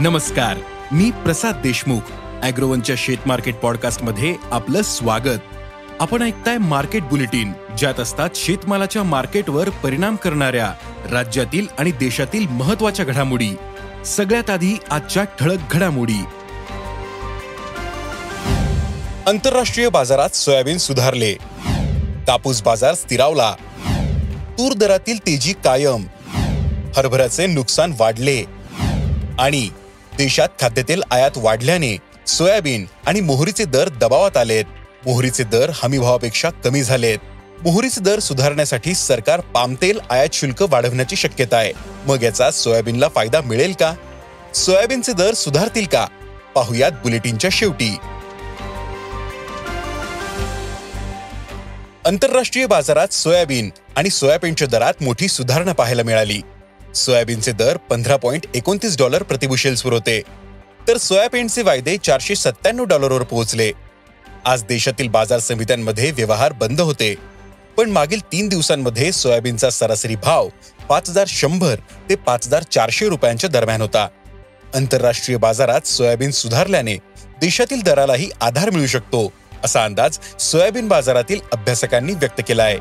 नमस्कार मी प्रसाद देशमुख अॅग्रोवनच्या शेत मार्केट पॉडकास्टमध्ये आपलं स्वागत. आपण ऐकताय मार्केट बुलेटिन ज्यात असतात शेतमालाच्या मार्केटवर परिणाम करणाऱ्या राज्यातील आणि देशातील महत्त्वाच्या घडामोडी. सगळ्यात आधी आजच्या ठळक घडामोडी. आंतरराष्ट्रीय बाजारात सोयाबीन सुधारले. कापूस बाजार स्थिरावला. तूर दरातील तेजी कायम. हरभऱ्याचे नुकसान वाढले. आणि देशात खाद्यतेल आयात वाढल्याने सोयाबीन आणि मोहरीचे दर दबावात आलेत. मोहरीचे दर हमीभावापेक्षा कमी झालेत. मोहरीचे दर सुधारण्यासाठी सरकार पामतेल आयात शुल्क वाढवण्याची शक्यता आहे. मग याचा सोयाबीनला फायदा मिळेल का? सोयाबीनचे दर सुधारतील का? पाहुयात बुलेटिनच्या शेवटी. आंतरराष्ट्रीय बाजारात सोयाबीन आणि सोयाबीनच्या दरात मोठी सुधारणा पाहायला मिळाली. सोयाबीनचे दर पंधरा पॉईंट एकोणतीस डॉलर प्रतिबुशेल्सवर होते. तर सोयाबीनचे वायदे चारशे सत्त्याण्णव डॉलरवर पोहोचले. आज देशातील बाजार समित्यांमध्ये व्यवहार बंद होते. पण मागील तीन दिवसांमध्ये सोयाबीनचा सरासरी भाव पाच हजार शंभर ते पाच हजार चारशे रुपयांच्या दरम्यान होता. आंतरराष्ट्रीय बाजारात सोयाबीन सुधारल्याने देशातील दरालाही आधार मिळू शकतो असा अंदाज सोयाबीन बाजारातील अभ्यासकांनी व्यक्त केला आहे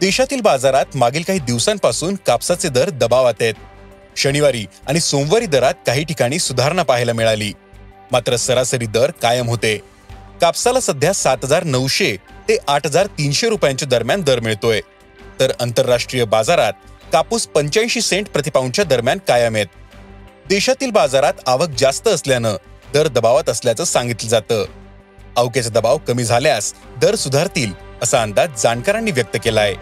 देशातील बाजारात मागील काही दिवसांपासून कापसाचे दर दबावात आहेत. शनिवारी आणि सोमवारी दरात काही ठिकाणी सुधारणा पाहायला मिळाली. मात्र सरासरी दर कायम होते. कापसाला सध्या सात हजार नऊशे ते आठ हजार तीनशे रुपयांच्या दरम्यान दर मिळतोय. तर आंतरराष्ट्रीय बाजारात कापूस पंच्याऐंशी सेंट प्रतिपाऊंडच्या दरम्यान कायम आहेत. देशातील बाजारात आवक जास्त असल्यानं दर दबावात असल्याचं सांगितलं जातं. अवकेचा दबाव कमी झाल्यास दर सुधारतील असा अंदाज जाणकारांनी व्यक्त केला आहे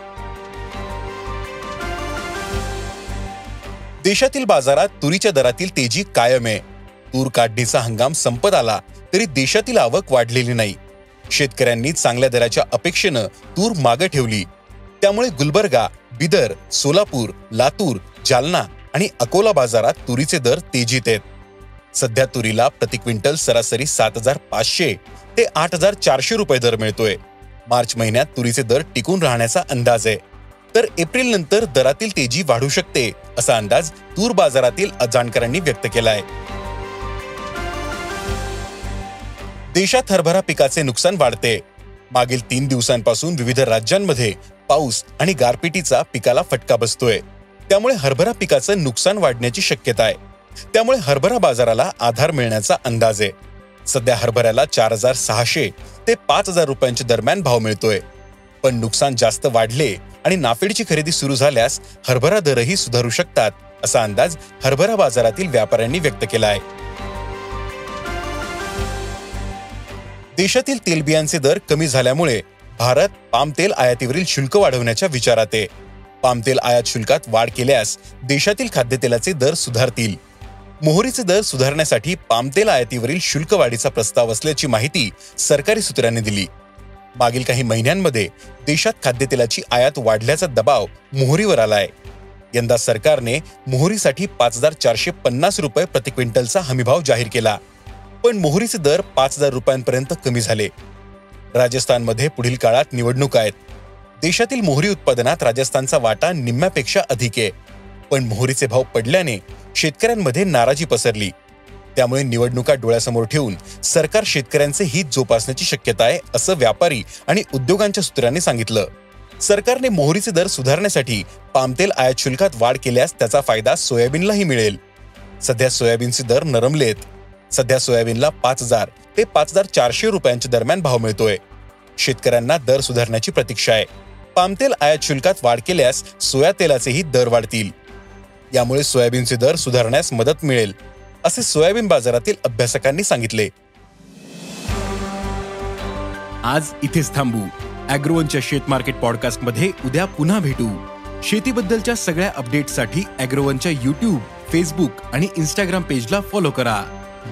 देशातील बाजारात तुरीच्या दरातील तेजी कायम आहे. तूर काढणीचा हंगाम संपत आला तरी देशातील आवक वाढलेली नाही. शेतकऱ्यांनी चांगल्या दराच्या अपेक्षेनं तूर मागे ठेवली. त्यामुळे गुलबर्गा बिदर सोलापूर लातूर जालना आणि अकोला बाजारात तुरीचे दर तेजीत आहेत. सध्या तुरीला प्रति क्विंटल सरासरी सात हजार पाचशे ते आठ हजार चारशे रुपये दर मिळतोय. मार्च महिन्यात तुरीचे दर टिकून राहण्याचा अंदाज आहे. तर एप्रिल नंतर दरातील तेजी वाढू शकते असा अंदाज तूर बाजारातील जाणकारांनी व्यक्त केलाय. देशात हरभरा पिकाचे नुकसान वाढते. मागील तीन दिवसांपासून विविध राज्यांमध्ये पाऊस आणि गारपिटीचा पिकाला फटका बसतोय. त्यामुळे हरभरा पिकाचं नुकसान वाढण्याची शक्यता आहे. त्यामुळे हरभरा बाजाराला आधार मिळण्याचा अंदाज आहे. सध्या हरभऱ्याला चार हजार सहाशे ते पाच हजार रुपयांच्या दरम्यान भाव मिळतोय. पण नुकसान जास्त वाढले आणि नाफेडची खरेदी सुरू झाल्यास हरभरा दरही सुधारू शकतात असा अंदाज हरभरा बाजारातील व्यापाऱ्यांनी व्यक्त केला आहे देशातील तेलबियांचे दर कमी झाल्यामुळे भारत पामतेल आयातीवरील शुल्क वाढवण्याच्या विचारात आहे. पामतेल आयात शुल्कात वाढ केल्यास देशातील खाद्यतेलाचे दर सुधारतील. मोहरीचे दर सुधारण्यासाठी पामतेल आयातीवरील शुल्क वाढीचा प्रस्ताव असल्याची माहिती सरकारी सूत्रांनी दिली. मागील काही महिन्यांमध्ये देशात खाद्यतेलाची आयात वाढल्याचा दबाव मोहरीवर आलाय. यंदा सरकारने मोहरीसाठी पाच हजार चारशे पन्नास रुपये प्रति क्विंटलचा हमीभाव जाहीर केला. पण मोहरीचे दर पाच हजार रुपयांपर्यंत कमी झाले. राजस्थानमध्ये पुढील काळात निवडणूक आहेत. देशातील मोहरी उत्पादनात राजस्थानचा वाटा निम्म्यापेक्षा अधिक आहे. पण मोहरीचे भाव पडल्याने शेतकऱ्यांमध्ये नाराजी पसरली. त्यामुळे निवडणुका डोळ्यासमोर ठेवून सरकार शेतकऱ्यांचे हित जोपासण्याची शक्यता आहे असं व्यापारी आणि उद्योगांच्या सूत्रांनी सांगितलं. सरकारने मोहरीचे दर सुधारण्यासाठी पामतेल आयात शुल्कात वाढ केल्यास त्याचा फायदा सोयाबीनलाही मिळेल. सध्या सोयाबीनचे दर नरमलेत. सध्या सोयाबीनला पाच हजार ते पाच हजार चारशे रुपयांच्या दरम्यान भाव मिळतोय. शेतकऱ्यांना दर सुधारण्याची प्रतीक्षा आहे. पामतेल आयात शुल्कात वाढ केल्यास सोया तेलाचेही दर वाढतील. यामुळे सोयाबीनचे दर सुधारण्यास मदत मिळेल असे सोयाबीन बाजारातील अभ्यासकांनी सांगितले. आज इथेच थांबू. अॅग्रोवनच्या शेत मार्केट पॉडकास्टमध्ये उद्या पुन्हा भेटू. शेतीबद्दलच्या सगळ्या अपडेटसाठी अॅग्रोवनच्या युट्यूब फेसबुक आणि इन्स्टाग्राम पेजला फॉलो करा.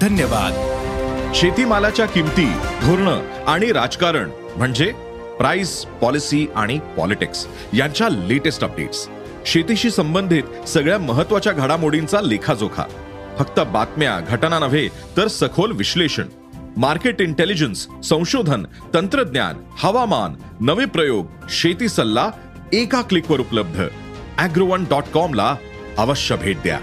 धन्यवाद. शेतीमालाच्या किमती धोरण आणि राजकारण म्हणजे प्राइस पॉलिसी आणि पॉलिटिक्स यांच्या लेटेस्ट अपडेट्स शेतीशी संबंधित सगळ्या महत्त्वाच्या घडामोडींचा लेखाजोखा. फक्त बातम्या घटना नव्हे तर सखोल विश्लेषण. मार्केट इंटेलिजन्स संशोधन तंत्रज्ञान हवामान नवे प्रयोग शेती सल्ला एका क्लिकवर उपलब्ध. अॅग्रोवन डॉट कॉमला अवश्य भेट द्या.